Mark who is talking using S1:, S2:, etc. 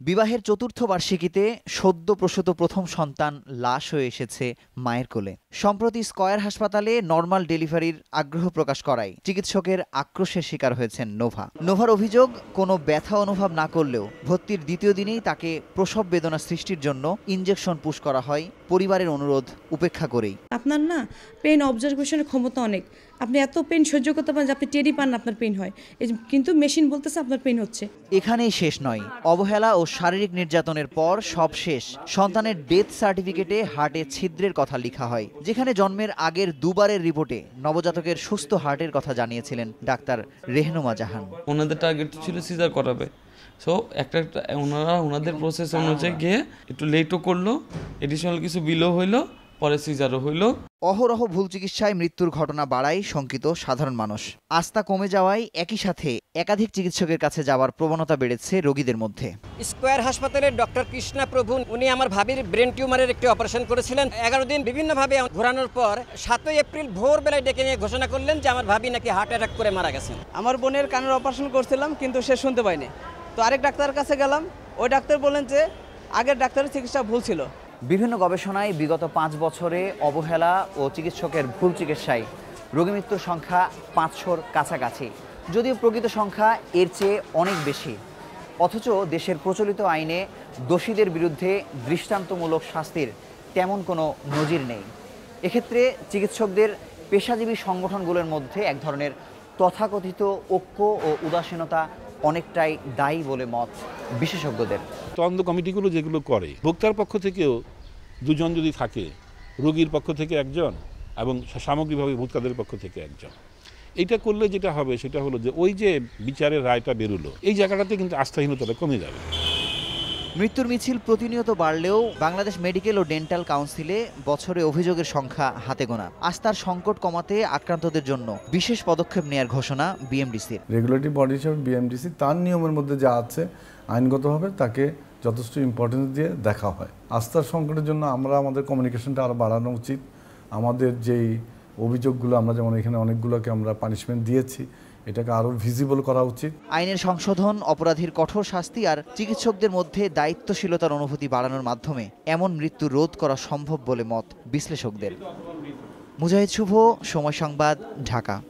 S1: বিবাহের চতুর্থ বার্ষিকীতে সদ্য প্রসূত প্রথম সন্তান লাশ হয়ে এসেছে মায়ের কোলে। সম্প্রতি স্কয়ার হাসপাতালে নর্মাল ডেলিভারির আগ্রহ প্রকাশ করায় চিকিৎসকের আক্রোশের শিকার হয়েছেন নোভা। নোভার অভিযোগ, কোনো ব্যথা অনুভব না করলেও ভর্তির দ্বিতীয় দিনেই তাকে প্রসব বেদনা সৃষ্টির জন্য ইঞ্জেকশন পুশ করা হয়। পরিবারের অনুরোধ উপেক্ষা করেই।
S2: আপনার না পেন অবজারভেশনের ক্ষমতা অনেক। আপনি এত পেন সহ্য করতে পারেন যে আপনি টেরি পান আপনার পেন হয়। এই কিন্তু মেশিন বলতেছে আপনার পেন হচ্ছে।
S1: এখানেই শেষ নয়। অবহেলা ও শারীরিক নির্যাতনের পর সব শেষ। সন্তানের ডেথ সার্টিফিকেটে হার্টে ছিদ্রের কথা লেখা হয় যেখানে জন্মের আগের দুবারের রিপোর্টে নবজাতকের সুস্থ হার্টের কথা জানিয়েছিলেন ডাক্তার রেহনুমা জাহান।
S3: ওনাদের টার্গেট ছিল সিজার করাবে। সো একটা একটা ওনারা ওনাদের প্রসেস অনুযায়ী গিয়ে একটু লেটও করল এডিশনাল কিছু বিলও হইল পরে সিজারও হইল।
S1: অহরহ ভুল চিকিৎসায় মৃত্যুর ঘটনা বাড়ায় শঙ্কিত সাধারণ মানুষ। আস্থা কমে যাওয়ায় একই সাথে একাধিক চিকিৎসকের কাছে যাওয়ার প্রবণতা বেড়েছে রোগীদের মধ্যে।
S4: স্কয়ার হাসপাতালের ডক্টর কৃষ্ণা প্রভু উনি আমার ভাবির ব্রেন টিউমারের একটি অপারেশন করেছিলেন। এগারো দিন বিভিন্নভাবে ঘোরানোর পর সাতই এপ্রিল ভোরবেলায় ডেকে নিয়ে ঘোষণা করলেন যে আমার ভাবি নাকি হার্ট অ্যাটাক করে মারা গেছেন।
S5: আমার বোনের কানের অপারেশন করছিলাম কিন্তু সে শুনতে পায়নি। তো আরেক ডাক্তারের কাছে গেলাম। ওই ডাক্তার বললেন যে আগের ডাক্তারের চিকিৎসা ভুল ছিল।
S1: বিভিন্ন গবেষণায় বিগত পাঁচ বছরে অবহেলা ও চিকিৎসকের ভুল চিকিৎসায় রোগী মৃত্যুর সংখ্যা পাঁচশোর কাছাকাছি। যদিও প্রকৃত সংখ্যা এর চেয়ে অনেক বেশি। অথচ দেশের প্রচলিত আইনে দোষীদের বিরুদ্ধে দৃষ্টান্তমূলক শাস্তির তেমন কোনো নজির নেই। এক্ষেত্রে চিকিৎসকদের পেশাজীবী সংগঠনগুলোর মধ্যে এক ধরনের তথাকথিত ঐক্য ও উদাসীনতা অনেকটাই দায়ী বলে মত বিশেষজ্ঞদের।
S6: তদন্ত কমিটিগুলো যেগুলো করে, ভোক্তার পক্ষ থেকেও দুজন যদি থাকে, রোগীর পক্ষ থেকে একজন এবং সামগ্রিকভাবে ভোক্তাদের পক্ষ থেকে একজন। এটা করলে যেটা হবে সেটা হলো যে ওই যে বিচারের রায়টা বেরোলো, এই জায়গাটাতে কিন্তু আস্থাহীনতাটা কমে যাবে।
S1: মৃত্যুর মিছিল প্রতিনিয়ত বাড়লেও বাংলাদেশ মেডিকেল ও ডেন্টাল কাউন্সিলে বছরে অভিযোগের সংখ্যা হাতে গোনা। আস্থার সংকট কমাতে আক্রান্তদের জন্য বিশেষ পদক্ষেপ নেয়ার ঘোষণা বিএমডিসির।
S7: রেগুলেটরি বডি হিসেবে বিএমডিসি তার নিয়মের মধ্যে যা আছে, আইনগতভাবে তাকে যথেষ্ট ইম্পর্টেন্স দিয়ে দেখা হয়। আস্থার সংকটের জন্য আমরা আমাদের কমিউনিকেশনটা আরও বাড়ানো উচিত। আমাদের যেই অভিযোগগুলো, আমরা যেমন এখানে অনেকগুলোকে আমরা পানিশমেন্ট দিয়েছি এটাকে আরও ভিজিবল করা উচিত।
S1: আইনের সংশোধন, অপরাধীর কঠোর শাস্তি আর চিকিৎসকদের মধ্যে দায়িত্বশীলতার অনুভূতি বাড়ানোর মাধ্যমে এমন মৃত্যু রোধ করা সম্ভব বলে মত বিশ্লেষকদের। মুজাহিদ শুভ, সময় সংবাদ, ঢাকা।